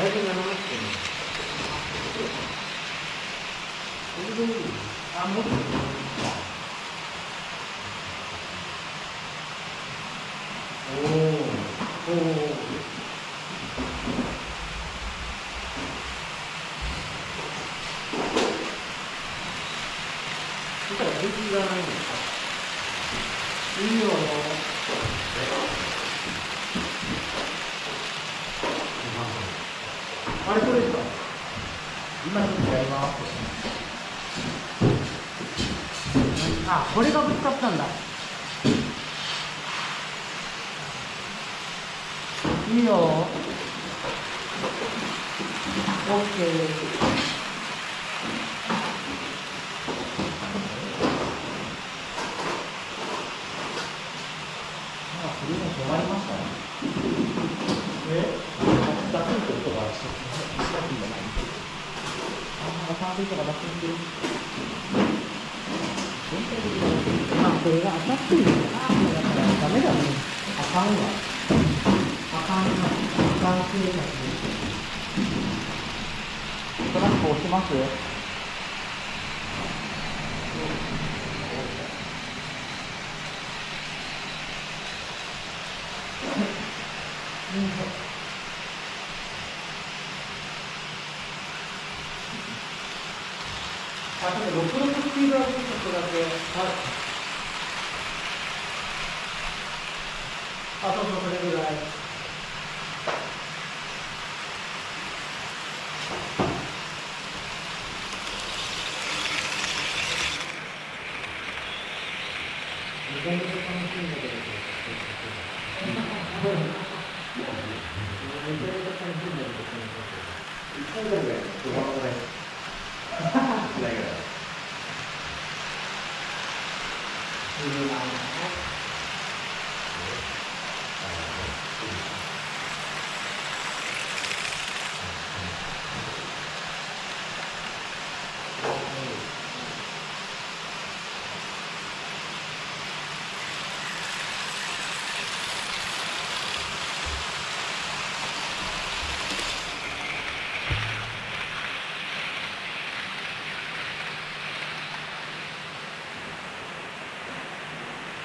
そしたら平気がないんですかいいよあれ取れるか今ちょっとやりますあこれがぶつかったんだ。いいよ。オッケーあ、それも止まりましたね。えダツンと音がしたしたんじゃないサービスがダツンってる。あ、これが当たってるんだな。だからダメだね。あかんわ。あかんな。あかん生活。トラック押しますあ、ちょっと66スピード上げてちょっとだけ。はい。あ、そうそう、それぐらい。めちゃめちゃ楽しいんだけど。めちゃめちゃ楽しいんだけど。一回ぐらい、ドラマぐらい。ぐらいぐらい。いいなやっ